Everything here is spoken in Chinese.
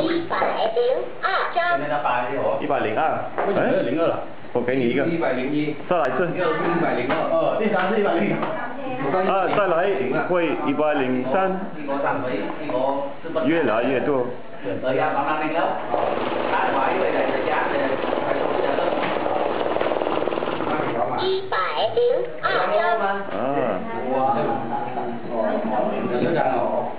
一百零二张，一百零二，一百零二了，我给你一个，一百零一，再来一次，一百零二，哦，第三次一百零二，啊，再来，会一百零三，越来越多，一百零二张，啊，有点哦。